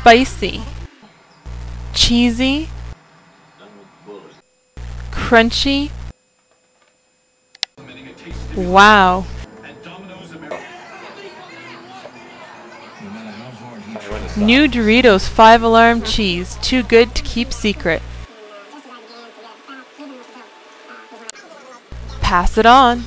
Spicy. Cheesy. Crunchy. Wow. New Doritos 5 alarm cheese. Too good to keep secret. Pass it on.